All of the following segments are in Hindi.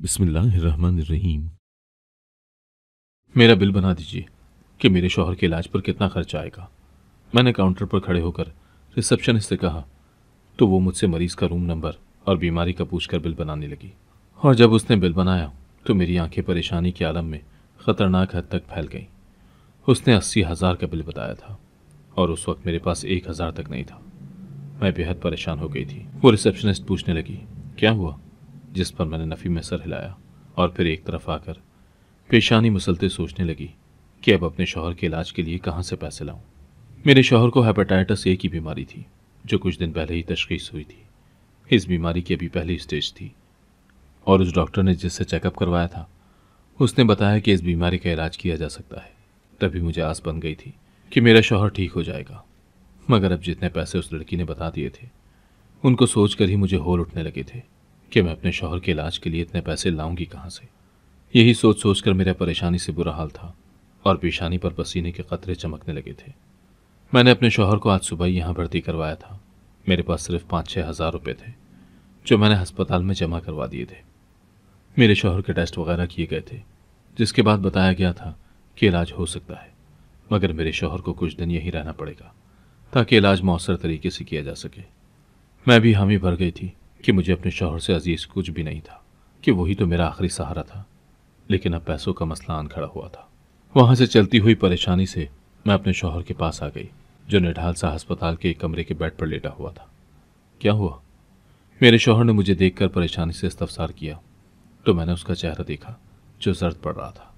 बिस्मिल्लाहिर्रहमानिर्रहीम। मेरा बिल बना दीजिए कि मेरे शोहर के इलाज पर कितना खर्च आएगा। मैंने काउंटर पर खड़े होकर रिसेप्शनिस्ट से कहा तो वो मुझसे मरीज़ का रूम नंबर और बीमारी का पूछकर बिल बनाने लगी। और जब उसने बिल बनाया तो मेरी आँखें परेशानी के आलम में ख़तरनाक हद तक फैल गईं। उसने अस्सी हज़ार का बिल बताया था और उस वक्त मेरे पास एक हज़ार तक नहीं था। मैं बेहद परेशान हो गई थी। वो रिसेप्शनिस्ट पूछने लगी, क्या हुआ? जिस पर मैंने नफ़ी में सर हिलाया और फिर एक तरफ़ आकर पेशानी मुसलते सोचने लगी कि अब अपने शोहर के इलाज के लिए कहाँ से पैसे लाऊं। मेरे शोहर को हेपेटाइटिस ए की बीमारी थी, जो कुछ दिन पहले ही तशखीस हुई थी। इस बीमारी की अभी पहली स्टेज थी और उस डॉक्टर ने जिससे चेकअप करवाया था, उसने बताया कि इस बीमारी का इलाज किया जा सकता है। तभी मुझे आस बन गई थी कि मेरा शोहर ठीक हो जाएगा। मगर अब जितने पैसे उस लड़की ने बता दिए थे, उनको सोचकर ही मुझे होल उठने लगे थे। कि मैं अपने शोहर के इलाज के लिए इतने पैसे लाऊँगी कहाँ से? यही सोच सोच कर मेरा परेशानी से बुरा हाल था और पेशानी पर पसीने के कतरे चमकने लगे थे। मैंने अपने शोहर को आज सुबह यहाँ भर्ती करवाया था। मेरे पास सिर्फ़ पाँच छः हज़ार रुपये थे, जो मैंने अस्पताल में जमा करवा दिए थे। मेरे शोहर के टेस्ट वगैरह किए गए थे, जिसके बाद बताया गया था कि इलाज हो सकता है, मगर मेरे शोहर को कुछ दिन यहीं रहना पड़ेगा, ताकि इलाज मौसर तरीके से किया जा सके। मैं भी हामी भर गई थी कि मुझे अपने शोहर से अज़ीज़ कुछ भी नहीं था, कि वही तो मेरा आखिरी सहारा था। लेकिन अब पैसों का मसला आन खड़ा हुआ था। वहाँ से चलती हुई परेशानी से मैं अपने शोहर के पास आ गई, जो निढाल सा अस्पताल के एक कमरे के बेड पर लेटा हुआ था। क्या हुआ? मेरे शोहर ने मुझे देखकर परेशानी से इस्तफसार किया तो मैंने उसका चेहरा देखा, जो जर्द पड़ रहा था।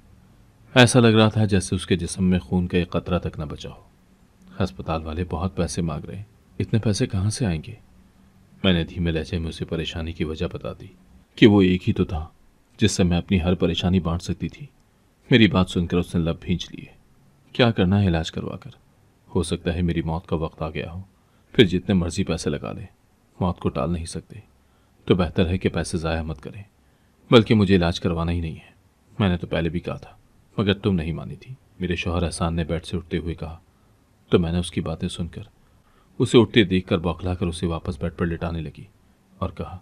ऐसा लग रहा था जैसे उसके जिसम में खून का एक कतरा तक न बचा हो। अस्पताल वाले बहुत पैसे मांग रहे इतने पैसे कहाँ से आएँगे? मैंने धीमे लहजे में उसे परेशानी की वजह बता दी कि वो एक ही तो था जिससे मैं अपनी हर परेशानी बांट सकती थी। मेरी बात सुनकर उसने लब भींच लिए। क्या करना है इलाज करवाकर? हो सकता है मेरी मौत का वक्त आ गया हो। फिर जितने मर्ज़ी पैसे लगा ले। मौत को टाल नहीं सकते। तो बेहतर है कि पैसे ज़ाया मत करें। बल्कि मुझे इलाज करवाना ही नहीं है। मैंने तो पहले भी कहा था, मगर तुम नहीं मानी थी। मेरे शोहर एहसान ने बेड से उठते हुए कहा। तो मैंने उसकी बातें सुनकर उसे उठते देखकर बौखलाकर उसे वापस बेड पर लिटाने लगी और कहा,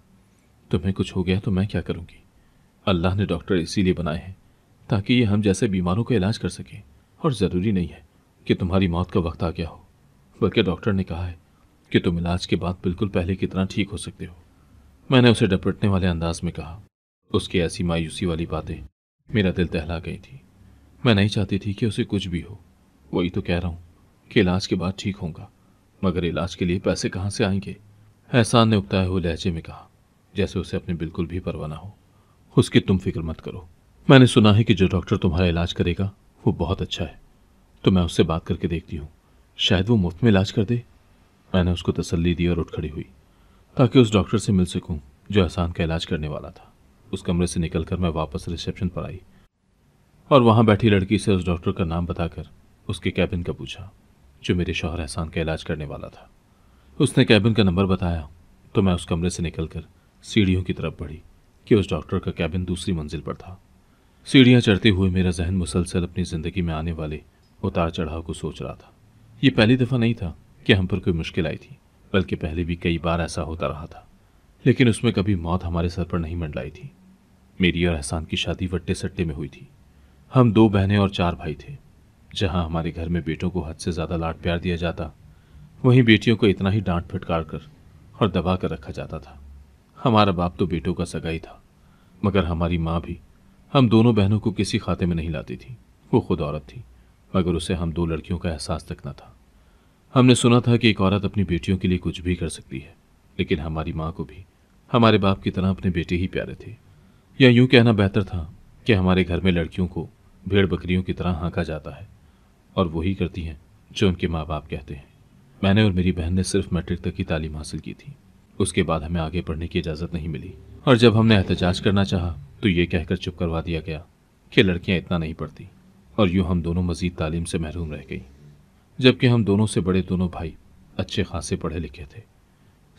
तुम्हें कुछ हो गया तो मैं क्या करूँगी? अल्लाह ने डॉक्टर इसीलिए बनाए हैं ताकि ये हम जैसे बीमारों का इलाज कर सकें और ज़रूरी नहीं है कि तुम्हारी मौत का वक्त आ गया हो। बल्कि डॉक्टर ने कहा है कि तुम इलाज के बाद बिल्कुल पहले की तरह ठीक हो सकते हो। मैंने उसे डपटने वाले अंदाज में कहा, उसकी ऐसी मायूसी वाली बातें मेरा दिल दहला गई थी। मैं नहीं चाहती थी कि उसे कुछ भी हो। वही तो कह रहा हूँ कि इलाज के बाद ठीक होगा मगर इलाज के लिए पैसे कहाँ से आएँगे? एहसान ने उगताए हुए लहजे में कहा, जैसे उसे अपने बिल्कुल भी परवाना हो। उसकी तुम फ़िक्र मत करो। मैंने सुना है कि जो डॉक्टर तुम्हारा इलाज करेगा, वो बहुत अच्छा है। तो मैं उससे बात करके देखती हूँ। शायद वो मुफ़्त में इलाज कर दे। मैंने उसको तसल्ली दी और उठ खड़ी हुई, ताकि उस डॉक्टर से मिल सकूँ, जो एहसान का इलाज करने वाला था। उस कमरे से निकलकर मैं वापस रिसेप्शन पर आई और वहाँ बैठी लड़की से उस डॉक्टर का नाम बताकर उसके कैबिन का पूछा। जो मेरे शोहर एहसान का इलाज करने वाला था। उसने कैबिन का नंबर बताया तो मैं उस कमरे से निकलकर सीढ़ियों की तरफ़ बढ़ी कि उस डॉक्टर का कैबिन दूसरी मंजिल पर था। सीढ़ियाँ चढ़ते हुए मेरा जहन मुसलसल अपनी ज़िंदगी में आने वाले उतार चढ़ाव को सोच रहा था। ये पहली दफ़ा नहीं था कि हम पर कोई मुश्किल आई थी, बल्कि पहले भी कई बार ऐसा होता रहा था। लेकिन उसमें कभी मौत हमारे सर पर नहीं मंडलाई थी। मेरी और एहसान की शादी वट्टे सट्टे में हुई थी। हम दो बहनें और चार भाई थे। जहाँ हमारे घर में बेटों को हद से ज़्यादा लाड प्यार दिया जाता, वहीं बेटियों को इतना ही डांट फिटकार कर और दबा कर रखा जाता था। हमारा बाप तो बेटों का सगा ही था, मगर हमारी माँ भी। हम दोनों बहनों को किसी खाते में नहीं लाती थी, वो खुद औरत थी, मगर उसे हम दो लड़कियों का एहसास तक न था। हमने सुना था कि एक औरत अपनी बेटियों के लिए कुछ भी कर सकती है, लेकिन हमारी माँ को भी। हमारे बाप की तरह अपने बेटे ही प्यारे थे। या यूँ कहना बेहतर था कि हमारे घर में लड़कियों को भेड़ बकरियों की तरह हाँका जाता है। और वही करती हैं, जो उनके माँ बाप कहते हैं। मैंने और मेरी बहन ने सिर्फ़ मैट्रिक तक की तालीम हासिल की थी। उसके बाद हमें आगे पढ़ने की इजाज़त नहीं मिली। और जब हमने एहतजाज करना चाहा तो ये कहकर चुप करवा दिया गया कि लड़कियाँ इतना नहीं पढ़ती और यूँ हम दोनों मजीद तालीम से महरूम रह गई। जबकि हम दोनों से बड़े दोनों भाई अच्छे खासे पढ़े लिखे थे।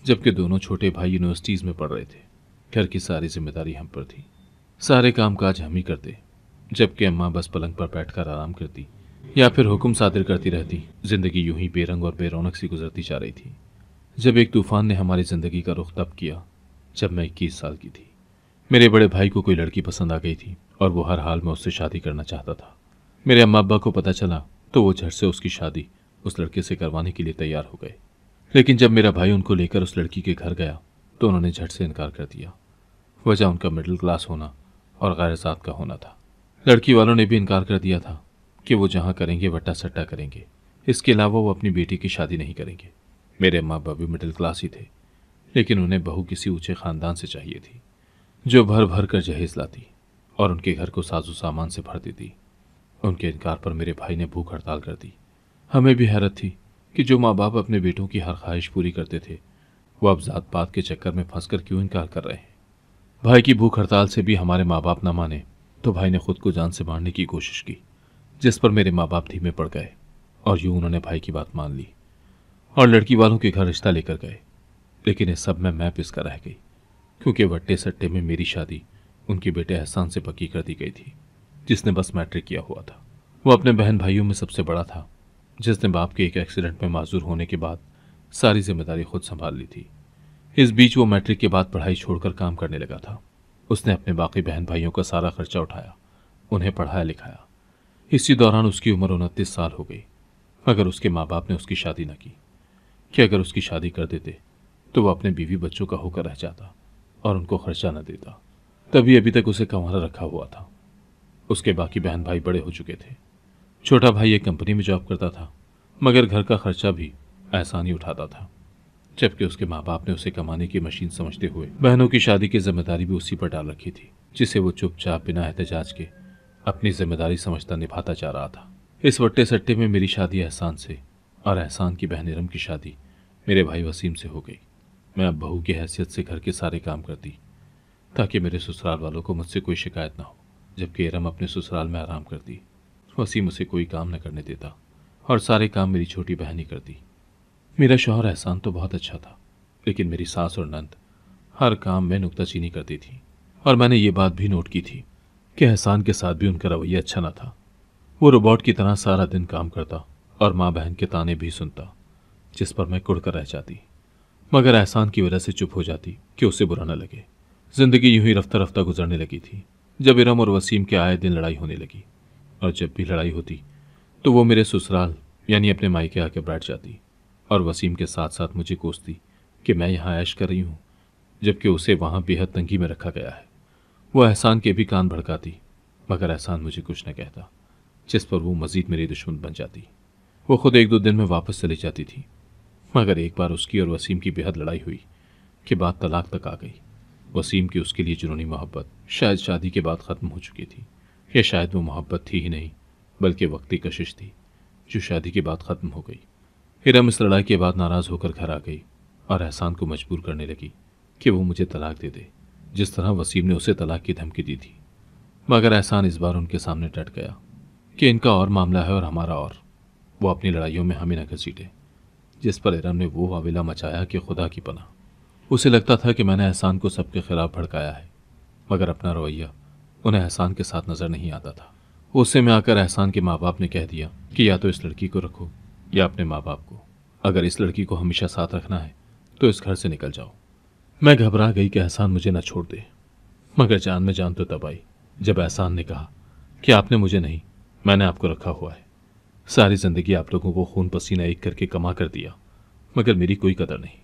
जबकि दोनों छोटे भाई यूनिवर्सिटीज़ में पढ़ रहे थे। घर की सारी ज़िम्मेदारी हम पर थी। सारे काम काज हम ही करते, जबकि अम्मा बस पलंग पर बैठकर आराम करती। या फिर हुक्म सादिर करती रहती। ज़िंदगी यूँ ही बेरंग और बेरौनक सी गुजरती जा रही थी। जब एक तूफ़ान ने हमारी ज़िंदगी का रुख तब किया, जब मैं इक्कीस साल की थी। मेरे बड़े भाई को कोई लड़की पसंद आ गई थी और वो हर हाल में उससे शादी करना चाहता था। मेरे अम्मा अब्बा को पता चला तो वो झट से उसकी शादी उस लड़के से करवाने के लिए तैयार हो गए। लेकिन जब मेरा भाई उनको लेकर उस लड़की के घर गया तो उन्होंने झट से इनकार कर दिया। वजह उनका मिडिल क्लास होना और गैरजात का होना था। लड़की वालों ने भी इनकार कर दिया था। कि वो जहाँ करेंगे, वट्टा सट्टा करेंगे। इसके अलावा वो अपनी बेटी की शादी नहीं करेंगे। मेरे अम्मा अब्बा भी मिडिल क्लास ही थे, लेकिन उन्हें बहू किसी ऊँचे खानदान से चाहिए थी, जो भर भर कर जहेज लाती और उनके घर को साजो सामान से भर देती। उनके इनकार पर मेरे भाई ने भूख हड़ताल कर दी। हमें भी हैरत थी कि जो माँ बाप अपने बेटों की हर ख्वाहिश पूरी करते थे, वो अब जात पात के चक्कर में फंसकर क्यों इनकार कर रहे हैं? भाई की भूख हड़ताल से भी हमारे माँ बाप न माने तो भाई ने खुद को जान से मारने की कोशिश की। जिस पर मेरे माँ बाप धीमे पड़ गए और यूँ उन्होंने भाई की बात मान ली और लड़की वालों के घर रिश्ता लेकर गए। लेकिन इस सब में मैं पिसका रह गई, क्योंकि वट्टे सट्टे में मेरी शादी उनके बेटे एहसान से पक्की कर दी गई थी, जिसने बस मैट्रिक किया हुआ था। वो अपने बहन भाइयों में सबसे बड़ा था जिसने बाप के एक एक्सीडेंट में माजूर होने के बाद सारी ज़िम्मेदारी खुद संभाल ली थी। इस बीच वो मैट्रिक के बाद पढ़ाई छोड़कर काम करने लगा था। उसने अपने बाकी बहन भाइयों का सारा खर्चा उठाया, उन्हें पढ़ाया लिखाया इसी दौरान उसकी उम्र उनतीस साल हो गई। मगर उसके माँ बाप ने उसकी शादी न की, कि अगर उसकी शादी कर देते तो वह अपने बीवी बच्चों का होकर रह जाता और उनको खर्चा न देता। तभी अभी तक उसे कमाना रखा हुआ था। उसके बाकी बहन भाई बड़े हो चुके थे। छोटा भाई एक कंपनी में जॉब करता था, मगर घर का खर्चा भी एहसान ही उठाता था। जबकि उसके माँ बाप ने उसे कमाने की मशीन समझते हुए बहनों की शादी की ज़िम्मेदारी भी उसी पर डाल रखी थी, जिसे वो चुपचाप बिना एहतजाज के अपनी ज़िम्मेदारी समझता निभाता जा रहा था। इस वट्टे सट्टे में मेरी शादी एहसान से और एहसान की बहन इरम की शादी मेरे भाई वसीम से हो गई। मैं अब बहू की हैसियत से घर के सारे काम करती, ताकि मेरे ससुराल वालों को मुझसे कोई शिकायत ना हो, जबकि इरम अपने ससुराल में आराम करती। वसीम उसे कोई काम न करने देता और सारे काम मेरी छोटी बहन ही करती। मेरा शोहर एहसान तो बहुत अच्छा था, लेकिन मेरी सास और नंद हर काम में नुकताचीनी करती थी और मैंने ये बात भी नोट की थी कि एहसान के साथ भी उनका रवैया अच्छा ना था। वो रोबोट की तरह सारा दिन काम करता और माँ बहन के ताने भी सुनता, जिस पर मैं कुड़ कर रह जाती। मगर एहसान की वजह से चुप हो जाती कि उसे बुरा न लगे। ज़िंदगी यूँ ही रफ्ता रफ्ता गुजरने लगी थी, जब इरम और वसीम के आए दिन लड़ाई होने लगी और जब भी लड़ाई होती तो वो मेरे ससुराल यानी अपने मायके आके बैठ जाती और वसीम के साथ साथ मुझे कोसती कि मैं यहाँ ऐश कर रही हूँ, जबकि उसे वहाँ बेहद तंगी में रखा गया है। वो एहसान के भी कान भड़काती, मगर एहसान मुझे कुछ न कहता, जिस पर वो मजीद मेरी दुश्मन बन जाती। वो खुद एक दो दिन में वापस चली जाती थी, मगर एक बार उसकी और वसीम की बेहद लड़ाई हुई, कि बात तलाक तक आ गई। वसीम की उसके लिए जुनूनी मोहब्बत शायद शादी के बाद ख़त्म हो चुकी थी, या शायद वो मोहब्बत थी ही नहीं, बल्कि वक्ती कशिश थी, जो शादी के बाद ख़त्म हो गई। हिरम इस लड़ाई के बाद नाराज़ होकर घर आ गई, और एहसान को मजबूर करने लगी कि वो मुझे तलाक दे दे। जिस तरह वसीम ने उसे तलाक की धमकी दी थी। मगर एहसान इस बार उनके सामने डट गया कि इनका और मामला है और हमारा और। वो अपनी लड़ाइयों में हमें न घसीटे, जिस पर इरम ने वो हवेला मचाया कि खुदा की पना उसे लगता था कि मैंने एहसान को सबके खिलाफ भड़काया है, मगर अपना रवैया उन्हें एहसान के साथ नज़र नहीं आता था। उससे में आकर एहसान के माँ बाप ने कह दिया कि या तो इस लड़की को रखो या अपने माँ बाप को। अगर इस लड़की को हमेशा साथ रखना है तो इस घर से निकल जाओ। मैं घबरा गई कि एहसान मुझे न छोड़ दे। मगर जान में जान तो तब आई जब एहसान ने कहा, कि आपने मुझे नहीं, मैंने आपको रखा हुआ है। सारी ज़िंदगी आप लोगों को खून पसीना एक करके कमा कर दिया, मगर मेरी कोई कदर नहीं।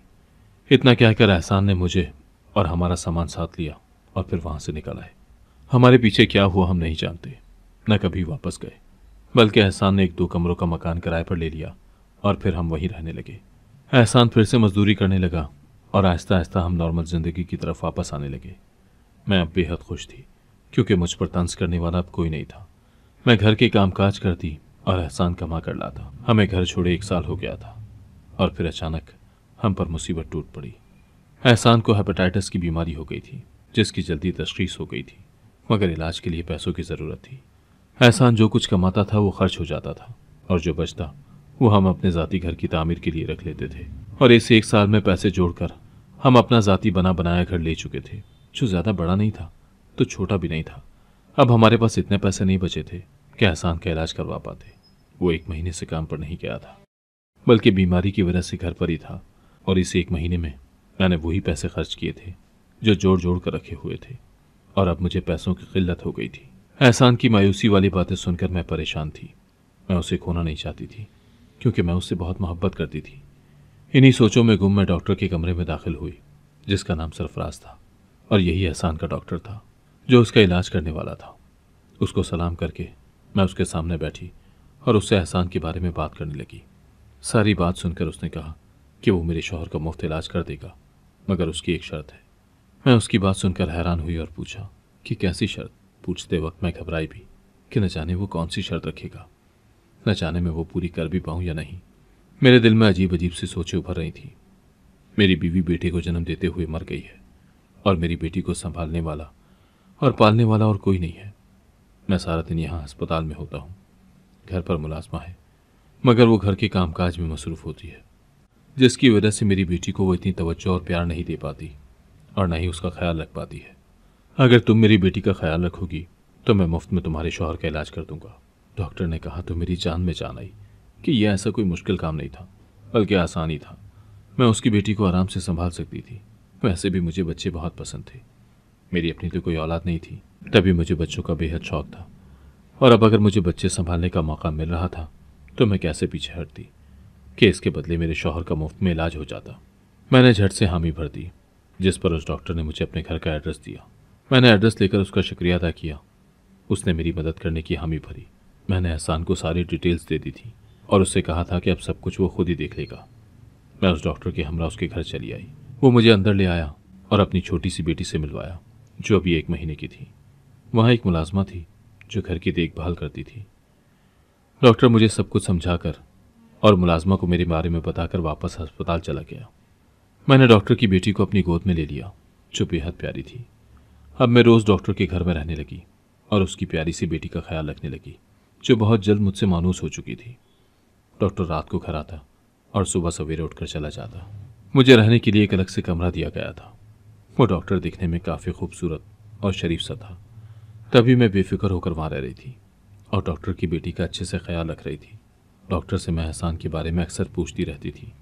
इतना कहकर एहसान ने मुझे और हमारा सामान साथ लिया और फिर वहाँ से निकल आए। हमारे पीछे क्या हुआ हम नहीं जानते, न कभी वापस गए, बल्कि एहसान ने एक दो कमरों का मकान किराए पर ले लिया और फिर हम वहीं रहने लगे। एहसान फिर से मजदूरी करने लगा और आहिस्ता आहिस्ता हम नॉर्मल ज़िंदगी की तरफ़ वापस आने लगे। मैं अब बेहद खुश थी, क्योंकि मुझ पर तंज करने वाला अब कोई नहीं था। मैं घर के काम काज करती और एहसान कमा कर लाता। हमें घर छोड़े एक साल हो गया था, और फिर अचानक हम पर मुसीबत टूट पड़ी। एहसान को हेपेटाइटिस की बीमारी हो गई थी, जिसकी जल्दी तशखीस हो गई थी, मगर इलाज के लिए पैसों की ज़रूरत थी। एहसान जो कुछ कमाता था वो खर्च हो जाता था, और जो बचता, वो हम अपने ज़ाती घर की तामीर के लिए रख लेते थे। और इस एक साल में पैसे जोड़कर हम अपना ज़ाती बना बनाया घर ले चुके थे। जो ज़्यादा बड़ा नहीं था तो छोटा भी नहीं था। अब हमारे पास इतने पैसे नहीं बचे थे कि एहसान का इलाज करवा पाते। वो एक महीने से काम पर नहीं गया था, बल्कि बीमारी की वजह से घर पर ही था। और इस एक महीने में मैंने वही पैसे खर्च किए थे, जो जोड़ जोड़ कर रखे हुए थे। और अब मुझे पैसों की किल्लत हो गई थी। एहसान की मायूसी वाली बातें सुनकर मैं परेशान थी। मैं उसे खोना नहीं चाहती थी, क्योंकि मैं उससे बहुत मोहब्बत करती थी। इन्हीं सोचों में गुम मैं डॉक्टर के कमरे में दाखिल हुई, जिसका नाम सरफराज था, और यही एहसान का डॉक्टर था, जो उसका इलाज करने वाला था। उसको सलाम करके मैं उसके सामने बैठी और उससे एहसान के बारे में बात करने लगी। सारी बात सुनकर उसने कहा कि वो मेरे शोहर का मुफ़्त इलाज कर देगा, मगर उसकी एक शर्त है। मैं उसकी बात सुनकर हैरान हुई और पूछा कि कैसी शर्त? पूछते वक्त मैं घबराई भी कि न जाने वो कौन सी शर्त रखेगा। न जाने मैं वो पूरी कर भी पाऊँ या नहीं। मेरे दिल में अजीब अजीब सी सोचें उभर रही थी। मेरी बीवी बेटे को जन्म देते हुए मर गई है और मेरी बेटी को संभालने वाला और पालने वाला और कोई नहीं है। मैं सारा दिन यहाँ अस्पताल में होता हूँ। घर पर मुलाजमा है, मगर वो घर के कामकाज में मसरूफ़ होती है, जिसकी वजह से मेरी बेटी को वो इतनी तवज्जो और प्यार नहीं दे पाती और ना ही उसका ख्याल रख पाती है। अगर तुम मेरी बेटी का ख्याल रखोगी तो मैं मुफ़्त में तुम्हारे शोहर का इलाज कर दूँगा। डॉक्टर ने कहा तो मेरी जान में जान आई। कि यह ऐसा कोई मुश्किल काम नहीं था, बल्कि आसान ही था। मैं उसकी बेटी को आराम से संभाल सकती थी। वैसे भी मुझे बच्चे बहुत पसंद थे। मेरी अपनी तो कोई औलाद नहीं थी। तभी मुझे बच्चों का बेहद शौक था। और अब अगर मुझे बच्चे संभालने का मौका मिल रहा था तो मैं कैसे पीछे हटती? कि इसके बदले मेरे शौहर का मुफ़्त में इलाज हो जाता। मैंने झट से हामी भर दी, जिस पर उस डॉक्टर ने मुझे अपने घर का एड्रेस दिया। मैंने एड्रेस लेकर उसका शुक्रिया अदा किया। उसने मेरी मदद करने की हामी भरी। मैंने एहसान को सारी डिटेल्स दे दी थी। और उससे कहा था कि अब सब कुछ वो खुद ही देख लेगा। मैं उस डॉक्टर के हमरा उसके घर चली आई। वो मुझे अंदर ले आया और अपनी छोटी सी बेटी से मिलवाया, जो अभी एक महीने की थी। वहाँ एक मुलाजमा थी, जो घर की देखभाल करती थी। डॉक्टर मुझे सब कुछ समझाकर और मुलाजमा को मेरे बारे में बताकर वापस अस्पताल चला गया। मैंने डॉक्टर की बेटी को अपनी गोद में ले लिया, जो बेहद प्यारी थी। अब मैं रोज़ डॉक्टर के घर में रहने लगी और उसकी प्यारी सी बेटी का ख्याल रखने लगी, जो बहुत जल्द मुझसे मानूस हो चुकी थी। डॉक्टर रात को घर आता और सुबह सवेरे उठकर चला जाता। मुझे रहने के लिए एक अलग से कमरा दिया गया था। वो डॉक्टर दिखने में काफ़ी खूबसूरत और शरीफ सा था। तभी मैं बेफिक्र होकर वहाँ रह रही थी और डॉक्टर की बेटी का अच्छे से ख्याल रख रही थी। डॉक्टर से मैं एहसान के बारे में अक्सर पूछती रहती थी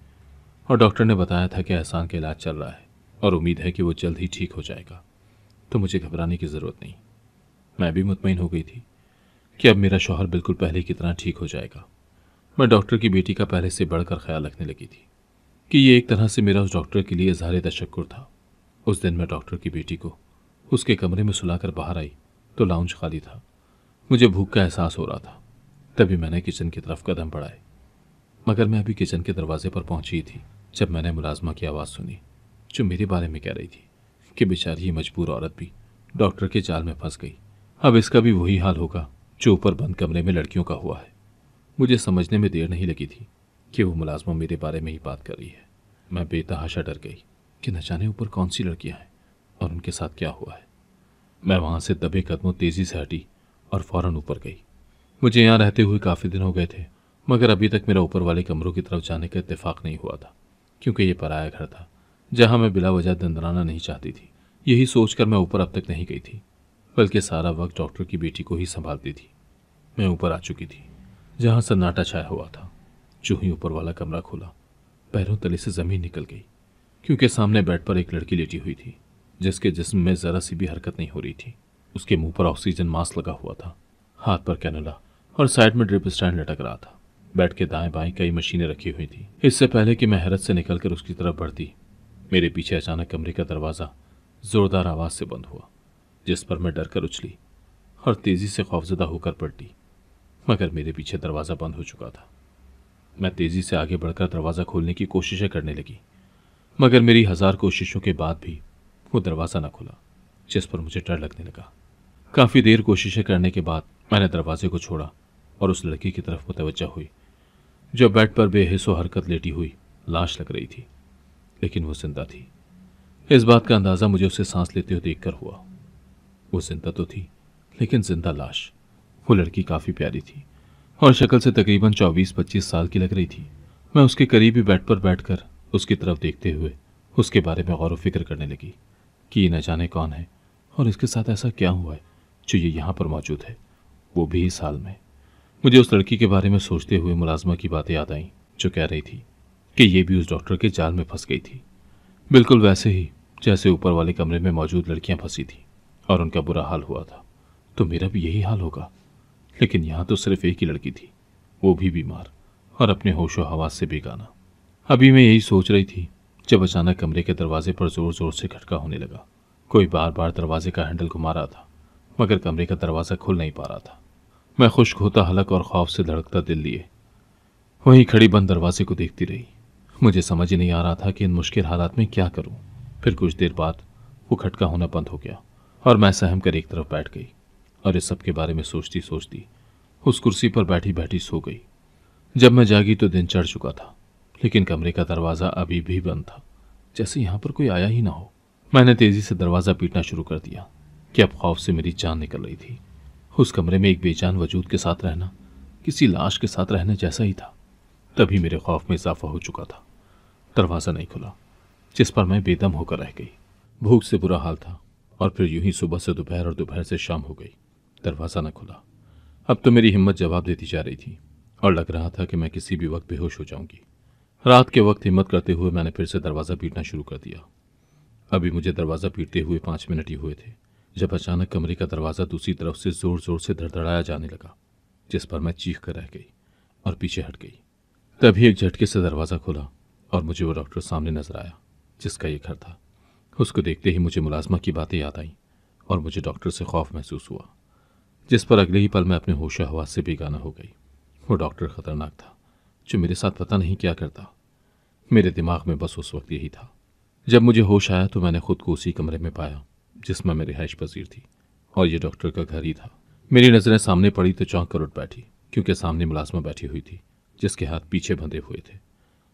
और डॉक्टर ने बताया था कि एहसान का इलाज चल रहा है और उम्मीद है कि वो जल्द ही ठीक हो जाएगा। तो मुझे घबराने की ज़रूरत नहीं। मैं भी मुतमिन हो गई थी कि अब मेरा शौहर बिल्कुल पहले की तरह ठीक हो जाएगा। मैं डॉक्टर की बेटी का पहले से बढ़कर ख्याल रखने लगी थी कि ये एक तरह से मेरा उस डॉक्टर के लिए इजहार तशक्र था। उस दिन मैं डॉक्टर की बेटी को उसके कमरे में सुलाकर बाहर आई तो लाउंज खाली था। मुझे भूख का एहसास हो रहा था। तभी मैंने किचन की तरफ़ कदम बढ़ाए। मगर मैं अभी किचन के दरवाजे पर पहुँची थी जब मैंने मुलाजमा की आवाज़ सुनी, जो मेरे बारे में कह रही थी कि बेचारी मजबूर औरत भी डॉक्टर के जाल में फंस गई। अब इसका भी वही हाल होगा जो ऊपर बंद कमरे में लड़कियों का हुआ है। मुझे समझने में देर नहीं लगी थी कि वो मुलाजमा मेरे बारे में ही बात कर रही है। मैं बेतहाशा डर गई कि न जाने ऊपर कौन सी लड़कियाँ हैं और उनके साथ क्या हुआ है। मैं वहाँ से दबे कदमों तेज़ी से हटी और फ़ौरन ऊपर गई। मुझे यहाँ रहते हुए काफ़ी दिन हो गए थे, मगर अभी तक मेरा ऊपर वाले कमरों की तरफ़ जाने का इतफाक़ नहीं हुआ था, क्योंकि ये पराया घर था, जहाँ मैं बिला वजह दंदराना नहीं चाहती थी। यही सोचकर मैं ऊपर अब तक नहीं गई थी, बल्कि सारा वक्त डॉक्टर की बेटी को ही संभालती थी। मैं ऊपर आ चुकी थी। जहाँ सन्नाटा छाया हुआ था। जो ही ऊपर वाला कमरा खोला। पैरों तले से ज़मीन निकल गई, क्योंकि सामने बेड पर एक लड़की लेटी हुई थी, जिसके जिस्म में जरा सी भी हरकत नहीं हो रही थी। उसके मुँह पर ऑक्सीजन मास्क लगा हुआ था, हाथ पर कैनला और साइड में ड्रिप स्टैंड लटक रहा था। बेड के दाएँ बाएँ कई मशीनें रखी हुई थी। इससे पहले कि मैं हैरत से निकलकर उसकी तरफ़ बढ़ती, मेरे पीछे अचानक कमरे का दरवाज़ा जोरदार आवाज़ से बंद हुआ, जिस पर मैं डर कर उछली और तेज़ी से खौफजदा होकर पलटी। मगर मेरे पीछे दरवाज़ा बंद हो चुका था। मैं तेज़ी से आगे बढ़कर दरवाज़ा खोलने की कोशिशें करने लगी, मगर मेरी हज़ार कोशिशों के बाद भी वो दरवाज़ा न खुला, जिस पर मुझे डर लगने लगा। काफ़ी देर कोशिशें करने के बाद मैंने दरवाजे को छोड़ा और उस लड़की की तरफ़ मुतवजह हुई, जो बेड पर बेहिसो हरकत लेटी हुई लाश लग रही थी, लेकिन वो ज़िंदा थी। इस बात का अंदाज़ा मुझे उसे सांस लेते हुए देखकर हुआ। वो ज़िंदा तो थी, लेकिन ज़िंदा लाश वो लड़की काफ़ी प्यारी थी और शक्ल से तकरीबन चौबीस पच्चीस साल की लग रही थी। मैं उसके करीब ही बेड पर बैठकर उसकी तरफ़ देखते हुए उसके बारे में गौर फ़िक्र करने लगी कि ये न जाने कौन है और इसके साथ ऐसा क्या हुआ है जो ये यहाँ पर मौजूद है। वो भी इस साल में। मुझे उस लड़की के बारे में सोचते हुए मुलाजमा की बातें याद आईं, जो कह रही थी कि ये भी उस डॉक्टर के जाल में फंस गई थी। बिल्कुल वैसे ही, जैसे ऊपर वाले कमरे में मौजूद लड़कियाँ फंसी थी और उनका बुरा हाल हुआ था। तो मेरा भी यही हाल होगा। लेकिन यहाँ तो सिर्फ़ एक ही लड़की थी, वो भी बीमार और अपने होशो हवास से बेगाना। अभी मैं यही सोच रही थी, जब अचानक कमरे के दरवाजे पर ज़ोर ज़ोर से खटका होने लगा। कोई बार बार दरवाजे का हैंडल घुमा रहा था, मगर कमरे का दरवाज़ा खुल नहीं पा रहा था। मैं खुश्क होता हलक और खौफ से धड़कता दिल लिए। वहीं खड़ी बंद दरवाजे को देखती रही। मुझे समझ ही नहीं आ रहा था कि इन मुश्किल हालात में क्या करूँ। फिर कुछ देर बाद वो खटका होना बंद हो गया और मैं सहम कर एक तरफ़ बैठ गई। और इस सब के बारे में सोचती सोचती उस कुर्सी पर बैठी बैठी सो गई। जब मैं जागी तो दिन चढ़ चुका था, लेकिन कमरे का दरवाज़ा अभी भी बंद था, जैसे यहाँ पर कोई आया ही ना हो। मैंने तेज़ी से दरवाज़ा पीटना शुरू कर दिया कि अब खौफ से मेरी जान निकल रही थी। उस कमरे में एक बेजान वजूद के साथ रहना, किसी लाश के साथ रहने जैसा ही था। तभी मेरे खौफ में इजाफा हो चुका था। दरवाज़ा नहीं खुला, जिस पर मैं बेदम होकर रह गई। भूख से बुरा हाल था और फिर यूँ ही सुबह से दोपहर और दोपहर से शाम हो गई। दरवाज़ा न खुला। अब तो मेरी हिम्मत जवाब देती जा रही थी और लग रहा था कि मैं किसी भी वक्त बेहोश हो जाऊँगी। रात के वक्त हिम्मत करते हुए मैंने फिर से दरवाज़ा पीटना शुरू कर दिया। अभी मुझे दरवाज़ा पीटते हुए पाँच मिनट ही हुए थे, जब अचानक कमरे का दरवाज़ा दूसरी तरफ़ से ज़ोर ज़ोर से धड़धड़ाया जाने लगा, जिस पर मैं चीख कर रह गई और पीछे हट गई। तभी एक झटके से दरवाज़ा खुला और मुझे वो डॉक्टर सामने नज़र आया, जिसका ये घर था। उसको देखते ही मुझे मुलाजमा की बातें याद आईं और मुझे डॉक्टर से खौफ महसूस हुआ। जिस पर अगले ही पल मैं अपने होश हवा से बेगाना हो गई। वो डॉक्टर खतरनाक था, जो मेरे साथ पता नहीं क्या करता। मेरे दिमाग में बस उस वक्त यही था। जब मुझे होश आया तो मैंने खुद को उसी कमरे में पाया, जिसमें मेरी रिहाइश पजीर थी। और ये डॉक्टर का घर ही था। मेरी नज़रें सामने पड़ी तो चौंक कर उठ बैठी, क्योंकि सामने मुलाजमा बैठी हुई थी, जिसके हाथ पीछे बंधे हुए थे।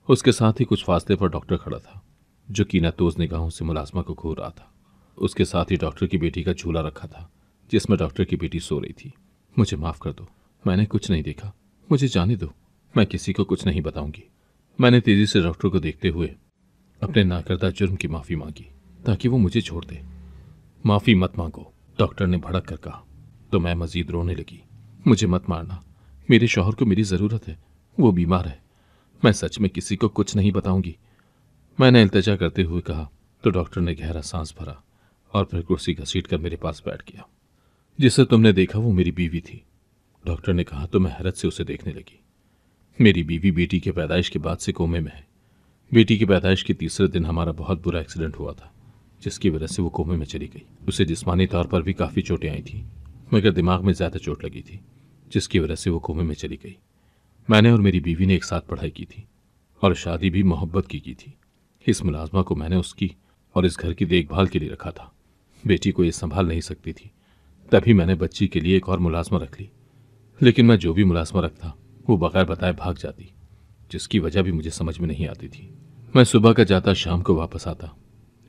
उसके साथ ही कुछ फासले पर डॉक्टर खड़ा था, जो कीना तोज निगाहों से मुलाजमा को घूर रहा था। उसके साथ ही डॉक्टर की बेटी का झूला रखा था जिसमें डॉक्टर की बेटी सो रही थी। मुझे माफ़ कर दो। मैंने कुछ नहीं देखा। मुझे जाने दो। मैं किसी को कुछ नहीं बताऊँगी। मैंने तेज़ी से डॉक्टर को देखते हुए अपने नाकर्दा जुर्म की माफ़ी मांगी, ताकि वो मुझे छोड़ दे। माफ़ी मत मांगो, डॉक्टर ने भड़क कर कहा। तो मैं मजीद रोने लगी। मुझे मत मारना। मेरे शौहर को मेरी ज़रूरत है। वो बीमार है। मैं सच में किसी को कुछ नहीं बताऊँगी। मैंने इल्तजा करते हुए कहा। तो डॉक्टर ने गहरा सांस भरा और फिर कुर्सी घसीट कर मेरे पास बैठ गया। जिसे तुमने देखा वो मेरी बीवी थी। डॉक्टर ने कहा तो मैं हैरत से उसे देखने लगी। मेरी बीवी बेटी के पैदाइश के बाद से कोमे में है। बेटी की पैदाइश के तीसरे दिन हमारा बहुत बुरा एक्सीडेंट हुआ था, जिसकी वजह से वो कोमे में चली गई। उसे जिस्मानी तौर पर भी काफ़ी चोटें आई थी, मगर दिमाग में ज़्यादा चोट लगी थी, जिसकी वजह से वो कोमे में चली गई। मैंने और मेरी बीवी ने एक साथ पढ़ाई की थी और शादी भी मोहब्बत की की थी। इस मुलाजमा को मैंने उसकी और इस घर की देखभाल के लिए रखा था। बेटी को ये संभाल नहीं सकती थी। तभी मैंने बच्ची के लिए एक और मुलाजमा रख ली। लेकिन मैं जो भी मुलाजमा रखता, वो बगैर बताए भाग जाती, जिसकी वजह भी मुझे समझ में नहीं आती थी। मैं सुबह का जाता, शाम को वापस आता।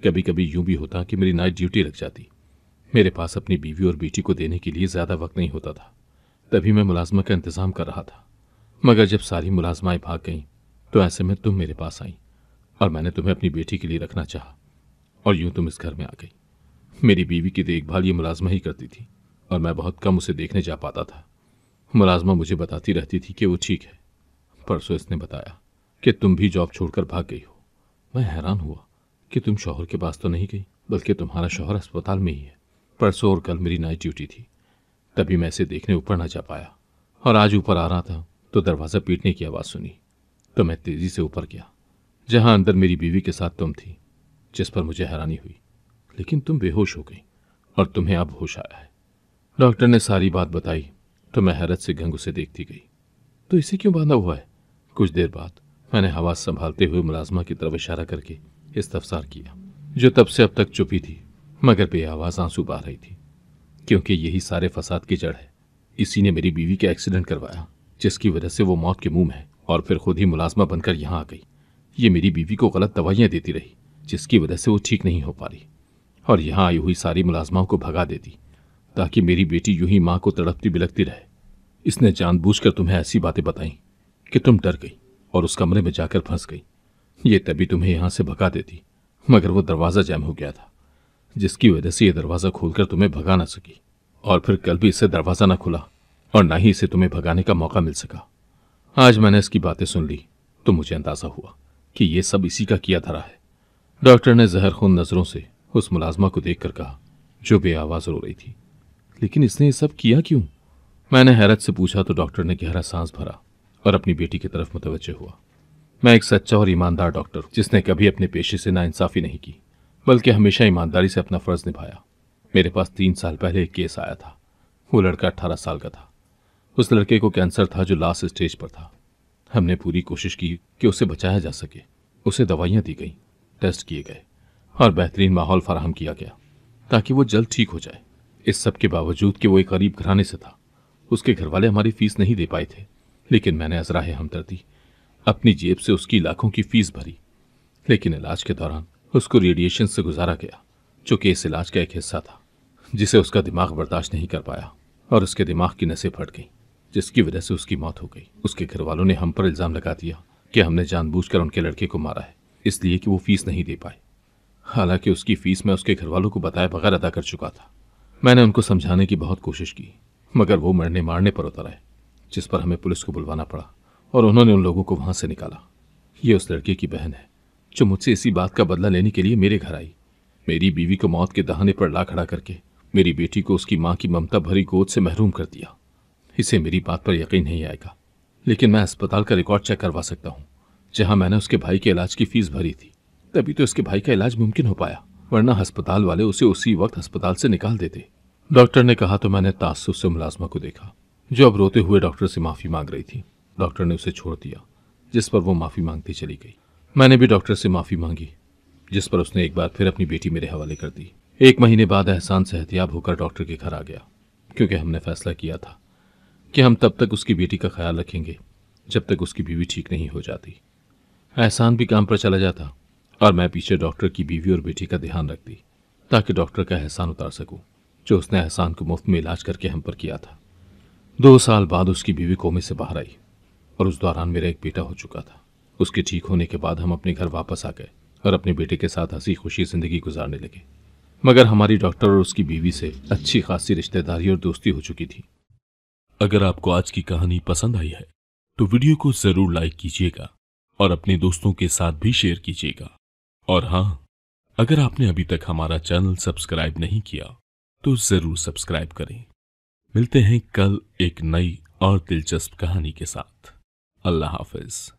कभी कभी यूँ भी होता कि मेरी नाइट ड्यूटी लग जाती। मेरे पास अपनी बीवी और बेटी को देने के लिए ज़्यादा वक्त नहीं होता था। तभी मैं मुलाजमा का इंतज़ाम कर रहा था। मगर जब सारी मुलाजमाएँ भाग गईं तो ऐसे में तुम मेरे पास आई और मैंने तुम्हें अपनी बेटी के लिए रखना चाहा और यूँ तुम इस घर में आ गई। मेरी बीवी की देखभाल ये मुलाजमा ही करती थी और मैं बहुत कम उसे देखने जा पाता था। मुलाजमा मुझे बताती रहती थी कि वो ठीक है। परसों इसने बताया कि तुम भी जॉब छोड़कर भाग गई हो। मैं हैरान हुआ कि तुम शोहर के पास तो नहीं गई, बल्कि तुम्हारा शोहर अस्पताल में ही है। परसों और कल मेरी नाइट ड्यूटी थी। तभी मैं इसे देखने ऊपर ना जा पाया और आज ऊपर आ रहा था तो दरवाज़ा पीटने की आवाज़ सुनी। तो मैं तेज़ी से ऊपर गया, जहाँ अंदर मेरी बीवी के साथ तुम थी, जिस पर मुझे हैरानी हुई। लेकिन तुम बेहोश हो गई और तुम्हें अब होश आया है। डॉक्टर ने सारी बात बताई तो मैं हैरत से गंग उसे देखती गई। तो इसे क्यों बांधा हुआ है? कुछ देर बाद मैंने हवा संभालते हुए मुलाजमा की तरफ़ इशारा करके इस्तफसार किया, जो तब से अब तक चुपी थी, मगर बे आवाज़ आँसू बा रही थी। क्योंकि यही सारे फसाद की जड़ है। इसी ने मेरी बीवी का एक्सीडेंट करवाया, जिसकी वजह से वो मौत के मुँह में और फिर खुद ही मुलाजमा बनकर यहाँ आ गई। ये मेरी बीवी को गलत दवाइयाँ देती रही, जिसकी वजह से वो ठीक नहीं हो पा रही। और यहाँ आई हुई सारी मुलाजमाओं को भगा देती ताकि मेरी बेटी यूँ ही माँ को तड़पती बिलकती रहे। इसने जानबूझकर तुम्हें ऐसी बातें बताई कि तुम डर गई और उस कमरे में जाकर फंस गई। ये तभी तुम्हें यहाँ से भगा देती, मगर वो दरवाज़ा जैम हो गया था, जिसकी वजह से ये दरवाज़ा खोलकर तुम्हें भगा ना सकी। और फिर कल भी इससे दरवाज़ा ना खुला और ना ही इसे तुम्हें भगाने का मौका मिल सका। आज मैंने इसकी बातें सुन ली तो मुझे अंदाज़ा हुआ कि ये सब इसी का किया धरा है। डॉक्टर ने जहर खून नज़रों से उस मुलाजमा को देखकर कहा, जो बेआवाज रो रही थी। लेकिन इसने ये सब किया क्यों? मैंने हैरत से पूछा तो डॉक्टर ने गहरा सांस भरा और अपनी बेटी की तरफ़ मुतवजह हुआ। मैं एक सच्चा और ईमानदार डॉक्टर, जिसने कभी अपने पेशे से नाइंसाफी नहीं की, बल्कि हमेशा ईमानदारी से अपना फ़र्ज़ निभाया। मेरे पास तीन साल पहले एक केस आया था। वो लड़का अट्ठारह साल का था। उस लड़के को कैंसर था जो लास्ट स्टेज पर था। हमने पूरी कोशिश की कि उसे बचाया जा सके। उसे दवाइयाँ दी गई। टेस्ट किए गए। और बेहतरीन माहौल फराहम किया गया, ताकि वो जल्द ठीक हो जाए। इस सब के बावजूद कि वो एक गरीब घराने से था, उसके घर वाले हमारी फ़ीस नहीं दे पाए थे, लेकिन मैंने अजराह हमदर्दी, अपनी जेब से उसकी लाखों की फ़ीस भरी। लेकिन इलाज के दौरान उसको रेडिएशन से गुजारा गया, जो कि इस इलाज का एक हिस्सा था, जिसे उसका दिमाग बर्दाश्त नहीं कर पाया, और उसके दिमाग की नसें फट गईं, जिसकी वजह से उसकी मौत हो गई। उसके घर वालों ने हम पर इल्ज़ाम लगा दिया कि हमने जानबूझकर उनके लड़के को मारा है, इसलिए कि वो फ़ीस नहीं दे पाए। हालाँकि उसकी फ़ीस मैं उसके घर वालों को बताए बगैर अदा कर चुका था। मैंने उनको समझाने की बहुत कोशिश की, मगर वो मरने मारने पर उतर आए, जिस पर हमें पुलिस को बुलवाना पड़ा और उन्होंने उन लोगों को वहाँ से निकाला। ये उस लड़के की बहन है, जो मुझसे इसी बात का बदला लेने के लिए मेरे घर आई। मेरी बीवी को मौत के दहाने पर ला खड़ा करके मेरी बेटी को उसकी माँ की ममता भरी गोद से महरूम कर दिया। इसे मेरी बात पर यकीन नहीं आएगा, लेकिन मैं अस्पताल का रिकॉर्ड चेक करवा सकता हूँ, जहाँ मैंने उसके भाई के इलाज की फ़ीस भरी थी। तभी तो उसके भाई का इलाज मुमकिन हो पाया, वरना अस्पताल वाले उसे उसी वक्त अस्पताल से निकाल देते। डॉक्टर ने कहा तो मैंने तासुब से मुलाजमा को देखा, जो अब रोते हुए डॉक्टर से माफ़ी मांग रही थी। डॉक्टर ने उसे छोड़ दिया, जिस पर वो माफ़ी मांगती चली गई। मैंने भी डॉक्टर से माफ़ी मांगी, जिस पर उसने एक बार फिर अपनी बेटी मेरे हवाले कर दी। एक महीने बाद एहसान सेहतियाब होकर डॉक्टर के घर आ गया, क्योंकि हमने फैसला किया था कि हम तब तक उसकी बेटी का ख्याल रखेंगे, जब तक उसकी बीवी ठीक नहीं हो जाती। एहसान भी काम पर चला जाता। और मैं पीछे डॉक्टर की बीवी और बेटी का ध्यान रखती, ताकि डॉक्टर का एहसान उतार सकूँ, जो उसने एहसान को मुफ़्त में इलाज करके हम पर किया था। दो साल बाद उसकी बीवी कोमे से बाहर आई, और उस दौरान मेरा एक बेटा हो चुका था। उसके ठीक होने के बाद हम अपने घर वापस आ गए, और अपने बेटे के साथ हँसी खुशी ज़िंदगी गुजारने लगे। मगर हमारी डॉक्टर और उसकी बीवी से अच्छी खासी रिश्तेदारी और दोस्ती हो चुकी थी। अगर आपको आज की कहानी पसंद आई है तो वीडियो को ज़रूर लाइक कीजिएगा और अपने दोस्तों के साथ भी शेयर कीजिएगा। और हाँ अगर आपने अभी तक हमारा चैनल सब्सक्राइब नहीं किया तो ज़रूर सब्सक्राइब करें। मिलते हैं कल एक नई और दिलचस्प कहानी के साथ। अल्लाह हाफिज।